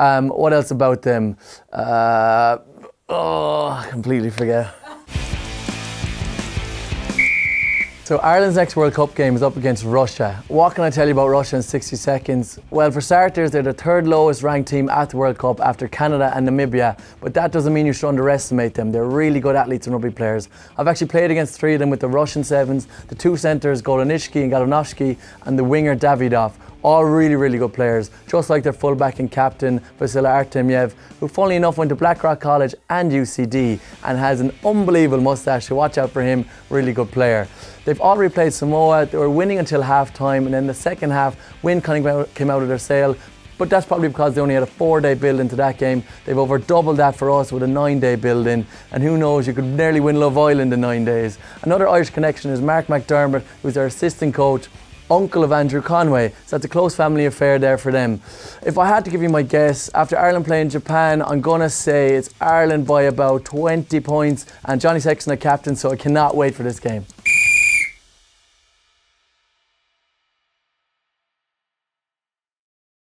Um, what else about them? Uh, oh, I completely forget. So Ireland's next World Cup game is up against Russia. What can I tell you about Russia in 60 seconds? Well, for starters, they're the third lowest ranked team at the World Cup after Canada and Namibia, but that doesn't mean you should underestimate them. They're really good athletes and rugby players. I've actually played against three of them with the Russian Sevens, the two centres, Golosnitskiy and Galinovskiy, and the winger Davidov all really, really good players, just like their fullback and captain, Vasily Artemyev, who funnily enough went to Blackrock College and UCD and has an unbelievable moustache, so watch out for him, really good player. They've already played Samoa, they were winning until half time, and then the second half, wind kind of came out of their sail, but that's probably because they only had a four day build into that game. They've over doubled that for us with a nine day build in. And who knows, you could nearly win Love Island in nine days. Another Irish connection is Mark McDermott, who's their assistant coach uncle of Andrew Conway. So that's a close family affair there for them. If I had to give you my guess, after Ireland playing Japan, I'm going to say it's Ireland by about 20 points and Johnny Sexton a captain, so I cannot wait for this game.